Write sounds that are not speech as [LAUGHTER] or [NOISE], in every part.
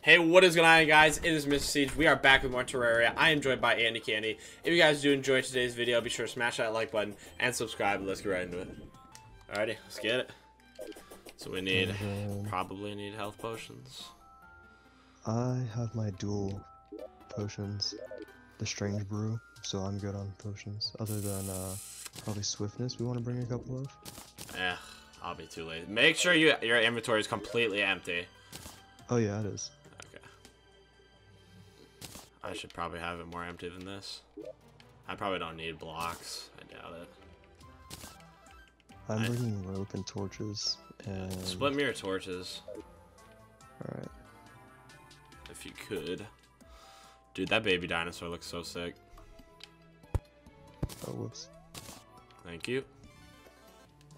Hey, what is going on, guys? It is Mr. Siege. We are back with more Terraria. I am joined by AndyKandy. If you guys do enjoy today's video, be sure to smash that like button and subscribe. Let's get right into it. Alrighty, let's get it. So we need, Um, probably need health potions. I have my dual potions, the strange brew, so I'm good on potions. Other than uh, probably swiftness, we want to bring a couple of. Eh, I'll be too late. Make sure you your inventory is completely empty. Oh yeah, it is. I should probably have it more empty than this. I probably don't need blocks. I doubt it. I'm I- bringing rope and torches and. Split mirror torches, All right. if you could. Dude, that baby dinosaur looks so sick. Oh whoops. Thank you.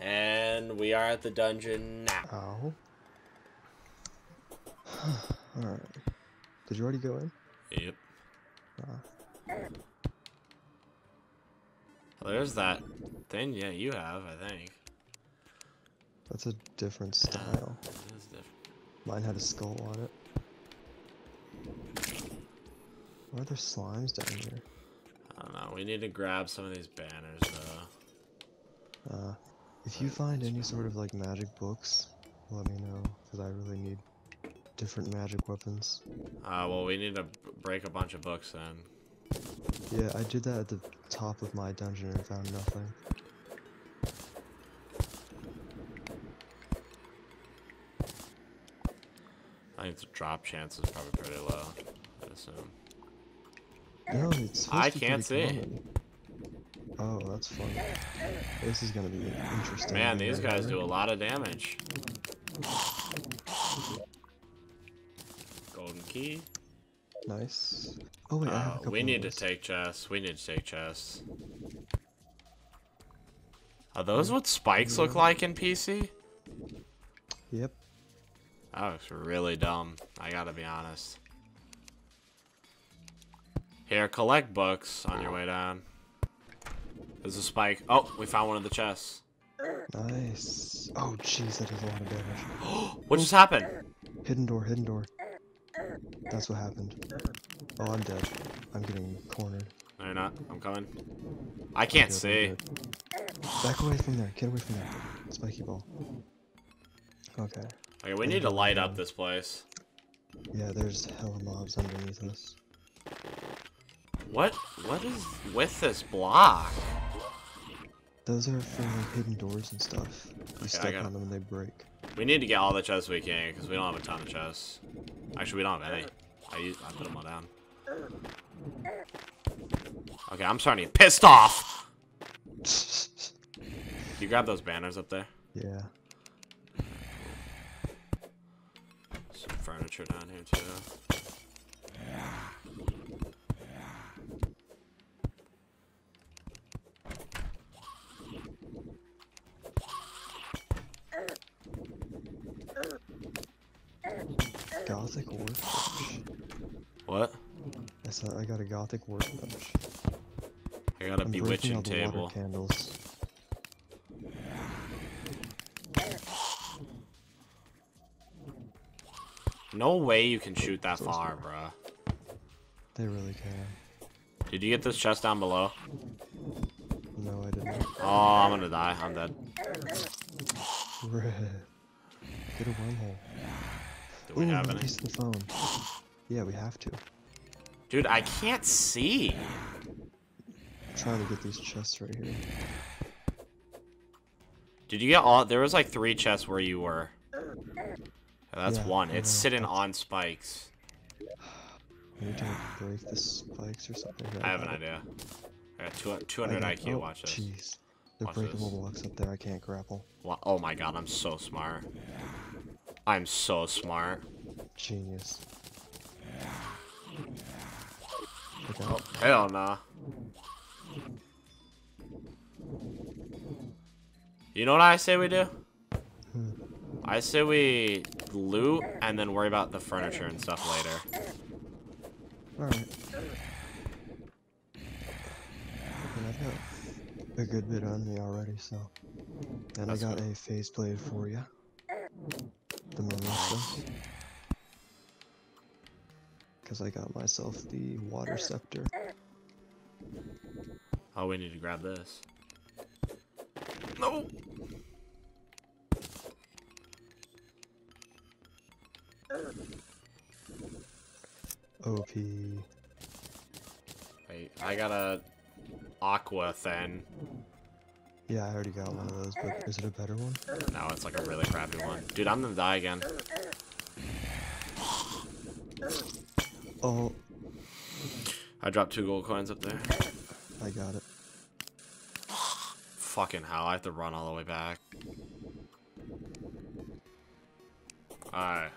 And we are at the dungeon now. Ow. [SIGHS] All right. Did you already go in? Yep. Well, there's that thing. Yeah, you have, I think. that's a different style. Is different. Mine had a skull on it. Why are there slimes down here? I don't know. We need to grab some of these banners, though. Uh, if you find any sort of like magic books, let me know, because I really need different magic weapons. Uh, well, we need to break a bunch of books then. Yeah, I did that at the top of my dungeon and found nothing. I think the drop chance is probably pretty low. I assume. No, it's I can't see. common. Oh, that's fun. This is gonna be interesting. Man, these right guys here. do a lot of damage. [SIGHS] Golden key. Nice. Oh wait, I have a Uh, we need to take chests. We need to take chests. Are those what spikes look like in PC? Yep. That looks really dumb. I gotta be honest. Here, collect books on your way down. There's a spike. Oh, we found one of the chests. Nice. Oh jeez, that does a lot of damage. [GASPS] what just happened? Hidden door, hidden door. That's what happened. Oh, I'm dead. I'm getting cornered. No, you're not. I'm coming. I can't see. Back away from there. Get away from there. Spiky ball. Okay. Okay, we need to light up this place. Yeah, there's hella mobs underneath us. What? What is with this block? Those are for like, hidden doors and stuff. You I step on them and they break. We need to get all the chests we can because we don't have a ton of chests. Actually, we don't have any. I I put them all down. Okay, I'm starting to get pissed off. You grab those banners up there. yeah. Some furniture down here too. Gothic workbench. What? I got a gothic workbench. I got a I'm bewitching table. water candles. No way you can shoot that So far, smart. bruh. They really can. Did you get this chest down below? No, I didn't. Oh, I'm gonna die. I'm dead. Get a wormhole. Do we Ooh, have any? the phone. Yeah, we have to. Dude, I can't see. I'm trying to get these chests right here. Did you get all? There was like three chests where you were. Yeah, that's Yeah, one. It's sitting on spikes. I need to break the spikes or something. Here, I have an idea. I got two- I 200 got- IQ. oh, Watch this. Jeez. They're Watch breakable this. blocks up there. I can't grapple. Wha- Oh my god, I'm so smart. I'm so smart. Genius. Oh, hell nah. You know what I say we do? I say we loot and then worry about the furniture and stuff later. Alright. I've got a good bit on me already, so. And That's I got good. a phase blade for you. The Muramasa. Because I got myself the water scepter. Oh, we need to grab this. No. OP. Wait, I got a aqua then. Yeah, I already got one of those, but is it a better one? No, it's like a really crappy one. Dude, I'm gonna die again. [LAUGHS] Oh, I dropped two gold coins up there. I got it. Fucking hell, I have to run all the way back. Alright,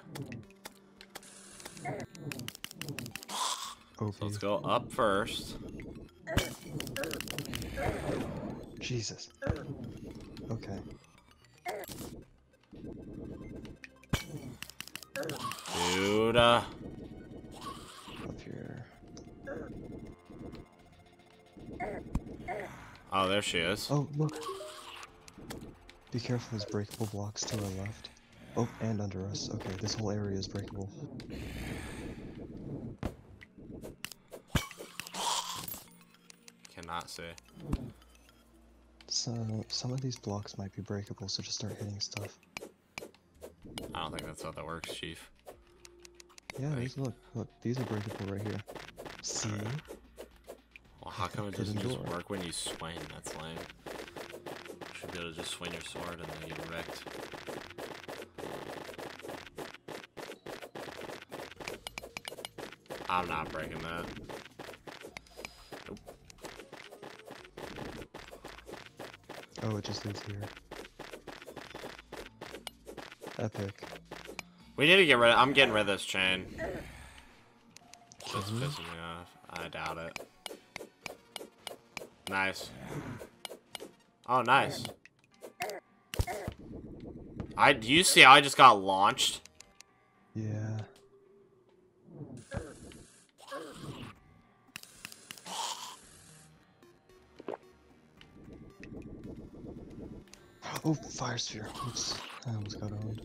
so let's go up first. Jesus. Okay. Dude, uh, oh, there she is. Oh, look. Be careful, there's breakable blocks to the left. Oh, and under us. Okay, this whole area is breakable. Cannot see. So, some of these blocks might be breakable, so just start hitting stuff. I don't think that's how that works, Chief. Yeah, Like- these look, look, these are breakable right here. See? How come it doesn't just work when you swing? That's lame. You should be able to just swing your sword and then get wrecked. I'm not breaking that. Nope. Oh, it just leads here. Epic. We need to get rid of- I'm getting rid of this chain. Mhm. pissing me off. I doubt it. Nice. Oh, nice. I do you see how I just got launched? Yeah. Oh, fire sphere. Oops. I almost got owned.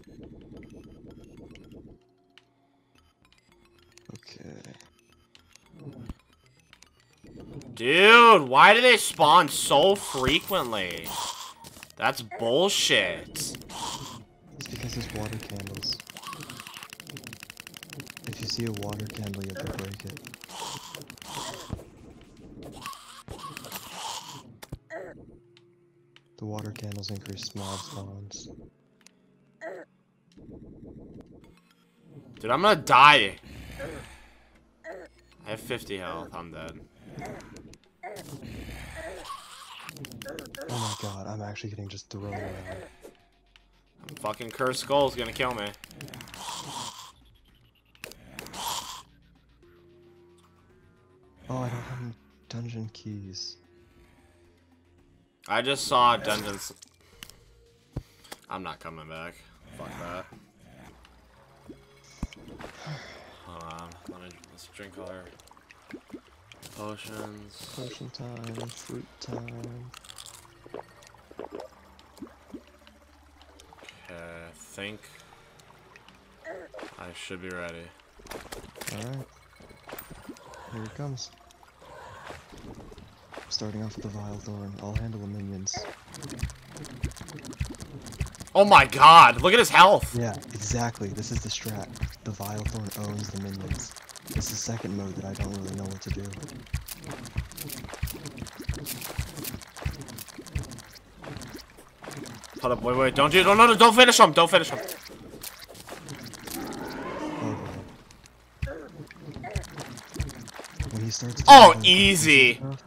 Okay. Dude, why do they spawn so frequently? That's bullshit. It's because there's water candles. If you see a water candle, you have to break it. The water candles increase mob spawns. Dude, I'm gonna die. I have 50 health. I'm dead. Oh my god, I'm actually getting just thrown around. Fucking cursed skull's gonna kill me. Oh, I don't have any dungeon keys. I just saw dungeons. I'm not coming back. Fuck that. Hold on. Let me let's drink all our potions. Potion time, fruit time. Okay, I think I should be ready. Alright. Here it comes. Starting off with the Vilethorn. I'll handle the minions. Oh my god, look at his health! Yeah, exactly. This is the strat. The Vilethorn owns the minions. This is second mode that I don't really know what to do. Hold up, wait, wait, don't do, no, no, no, don't finish him, don't finish him. Oh. When he starts Oh, easy. stuff,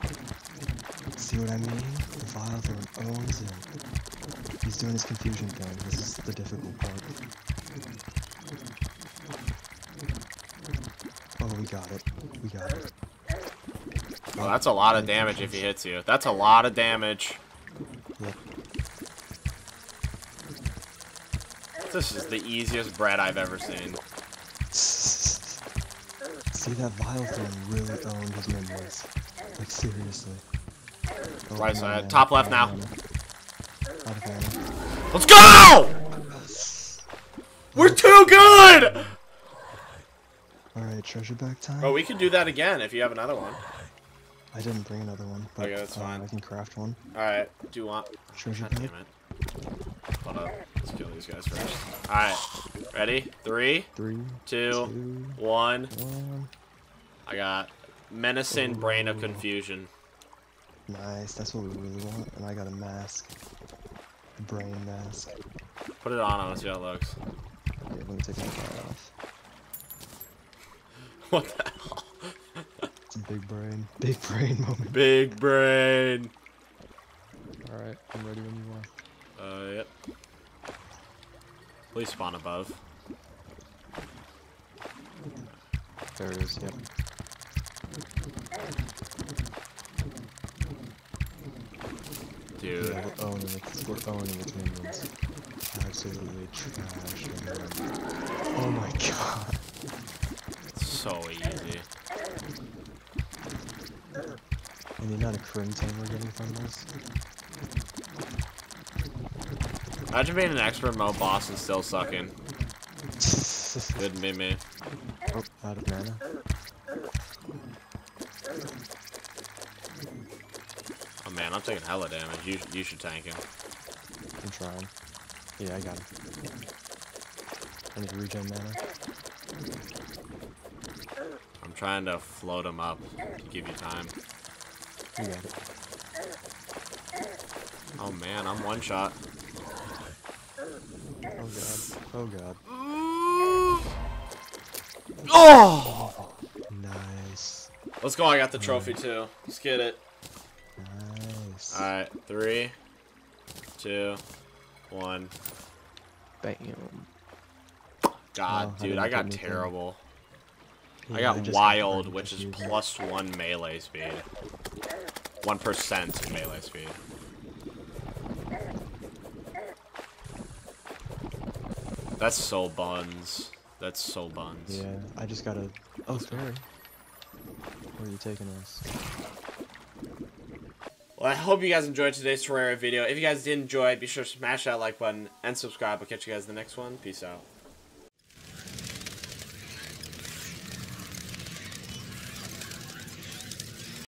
See what I mean? The Thorn owns him. He's doing his confusion thing. This is the difficult part. Oh, we got it. We got it. Well, that's a lot of damage if he hits you. That's a lot of damage. This is the easiest bread I've ever seen. See that Vilethorn really owned his minions. Like seriously. Oh, Right side, on, top left now. mana. Out of mana. Let's go! We're too good! Alright, Alright, treasure bag time. Oh, we could do that again if you have another one. I didn't bring another one, but Okay, that's uh, fine. I can craft one. Alright, do you want... Treasure God back. damn it. Hold up. Let's kill these guys first. Alright. Ready? Three, Three, two, two, one. one. I got menacing brain of confusion. Nice, that's what we really want. And I got a mask. A brain mask. Put it on, I want to see how it looks. Yeah, let me take that guy off. [LAUGHS] What the hell? It's a big brain. [LAUGHS] Big brain moment. Big brain. Alright, I'm ready when you are. Uh, yep. Please spawn above. There it is, yep. Dude. Yeah, we're owning it. We're owning its minions. Absolutely trash. Oh my god. It's so easy. And the amount of crimson we're getting from this. Imagine being an expert mode boss and still sucking. Couldn't be me. oh, out of mana. Oh man, I'm taking hella damage. You you should tank him. I'm trying. Yeah, I got him. I need to regen mana. I'm trying to float him up to give you time. You got it. Oh man, I'm one shot. Oh god. Oh. Nice. Let's go. I got the trophy too. Let's get it. Nice. All right, three, two, one. Bam. God, Oh, dude, didn't I got anything. terrible. I got just wild, which is plus one melee speed. One percent melee speed. That's so buns. That's so buns. Yeah, I just gotta. Oh, fairy. Where are you taking us? Well, I hope you guys enjoyed today's Terraria video. If you guys did enjoy, be sure to smash that like button and subscribe. I'll catch you guys in the next one. Peace out.